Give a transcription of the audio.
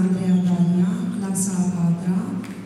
Andrea Dolna, klasa Adra,